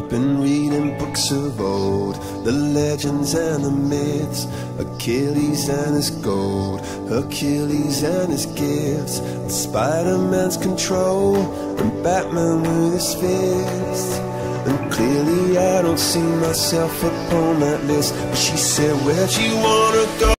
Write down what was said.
I've been reading books of old, the legends and the myths, Achilles and his gold, Hercules and his gifts, and Spider-Man's control, and Batman with his fists. And clearly I don't see myself upon that list, but she said, where'd you wanna go?